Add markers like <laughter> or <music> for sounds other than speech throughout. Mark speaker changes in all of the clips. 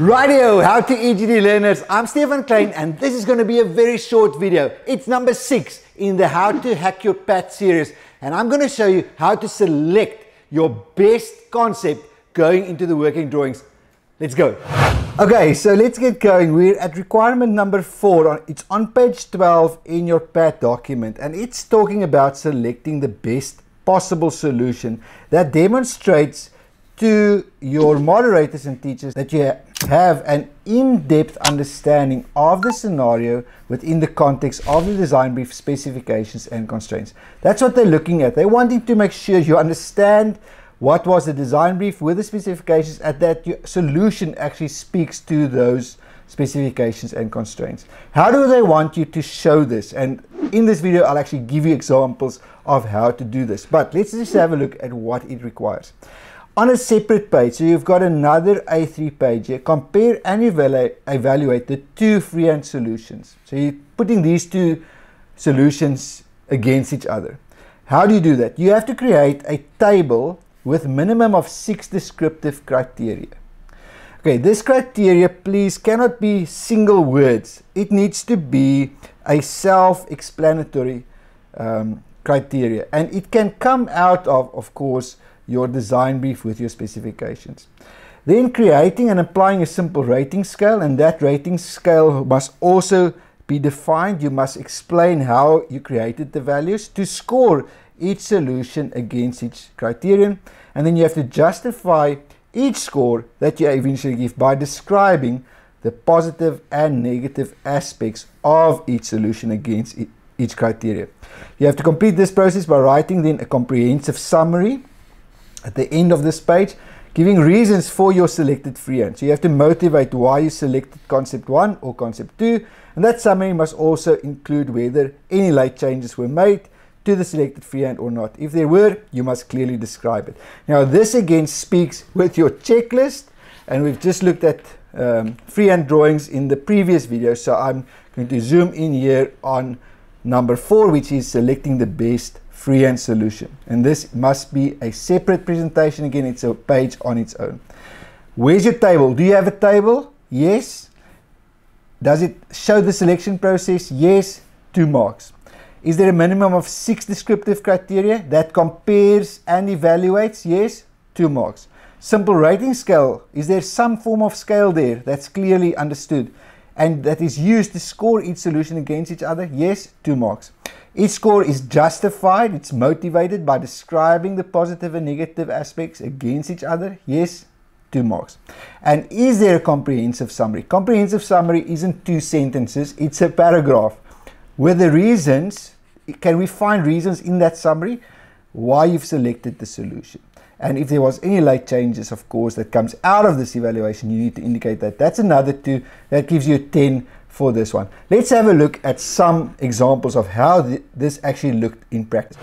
Speaker 1: Radio, how to EGD learners. I'm Stefan Kleyn and this is going to be a very short video. It's number six in the How to Hack Your PAT series and I'm going to show you how to select your best concept going into the working drawings. Let's go. Okay, so let's get going. We're at requirement number four. It's on page 12 in your PAT document and it's talking about selecting the best possible solution that demonstrates to your moderators and teachers that you have an in-depth understanding of the scenario within the context of the design brief specifications and constraints. That's what they're looking at. They're wanting to make sure you understand what was the design brief with the specifications and that your solution actually speaks to those specifications and constraints. How do they want you to show this? And in this video, I'll actually give you examples of how to do this. But let's just have a look at what it requires on a separate page. So you've got another A3 page here. Compare and evaluate, evaluate the two freehand solutions. So you're putting these two solutions against each other. How do you do that? You have to create a table with minimum of six descriptive criteria. Okay, this criteria, please, cannot be single words. It needs to be a self-explanatory um, criteria. And it can come out of, of course, your design brief with your specifications. Then creating and applying a simple rating scale and that rating scale must also be defined. You must explain how you created the values to score each solution against each criterion and then you have to justify each score that you eventually give by describing the positive and negative aspects of each solution against each criteria. You have to complete this process by writing then a comprehensive summary at the end of this page, giving reasons for your selected free freehand. So you have to motivate why you selected concept 1 or concept 2, and that summary must also include whether any late changes were made to the selected free freehand or not. If there were, you must clearly describe it. Now this again speaks with your checklist, and we've just looked at um, freehand drawings in the previous video, so I'm going to zoom in here on number 4, which is selecting the best freehand solution. And this must be a separate presentation. Again, it's a page on its own. Where's your table? Do you have a table? Yes. Does it show the selection process? Yes. Two marks. Is there a minimum of six descriptive criteria that compares and evaluates? Yes. Two marks. Simple rating scale. Is there some form of scale there that's clearly understood and that is used to score each solution against each other? Yes. Two marks. Each score is justified, it's motivated by describing the positive and negative aspects against each other. Yes, two marks. And is there a comprehensive summary? Comprehensive summary isn't two sentences, it's a paragraph. With the reasons, can we find reasons in that summary why you've selected the solution? And if there was any late changes, of course, that comes out of this evaluation, you need to indicate that. That's another two. That gives you a 10 for this one. Let's have a look at some examples of how th this actually looked in practice.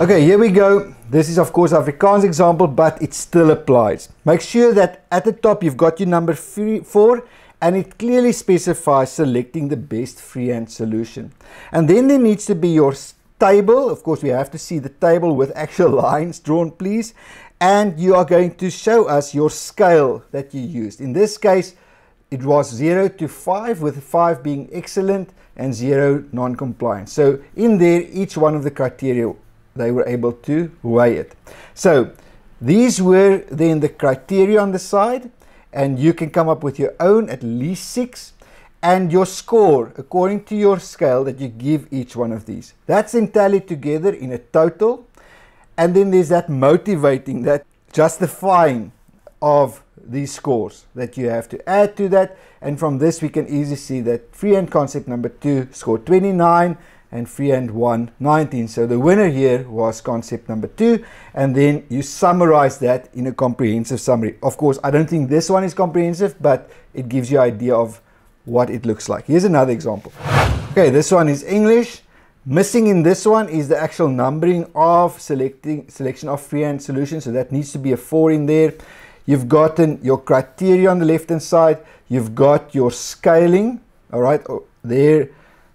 Speaker 1: Okay, here we go. This is of course Afrikaans example, but it still applies. Make sure that at the top you've got your number three, four and it clearly specifies selecting the best freehand solution. And then there needs to be your table. Of course, we have to see the table with actual <laughs> lines drawn, please. And you are going to show us your scale that you used. In this case, it was 0 to 5 with 5 being excellent and 0 non-compliant. So in there each one of the criteria they were able to weigh it. So these were then the criteria on the side and you can come up with your own at least 6 and your score according to your scale that you give each one of these. That's then tallied together in a total and then there's that motivating, that justifying of these scores that you have to add to that. And from this we can easily see that freehand concept number 2 scored 29 and freehand 1 19 so the winner here was concept number 2 and then you summarize that in a comprehensive summary. Of course I don't think this one is comprehensive but it gives you idea of what it looks like. Here's another example. Okay this one is English. Missing in this one is the actual numbering of selecting selection of freehand solutions so that needs to be a 4 in there You've gotten your criteria on the left hand side. You've got your scaling, all right, there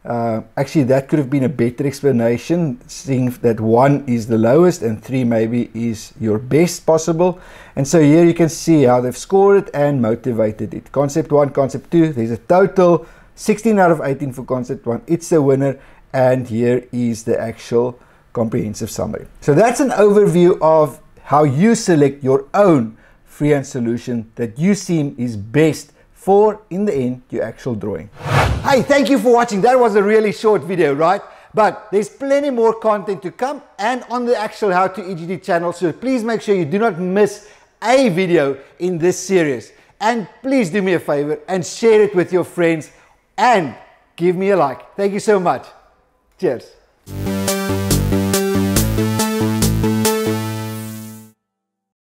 Speaker 1: Uh, actually, that could have been a better explanation, seeing that one is the lowest and three maybe is your best possible. And so here you can see how they've scored it and motivated it. Concept one, concept two, there's a total 16 out of 18 for concept one. It's the winner. And here is the actual comprehensive summary. So that's an overview of how you select your own freehand solution that you seem is best for, in the end, your actual drawing. Hey, thank you for watching. That was a really short video, right? But there's plenty more content to come and on the actual How to EGD channel. So please make sure you do not miss a video in this series. And please do me a favor and share it with your friends and give me a like. Thank you so much. Cheers.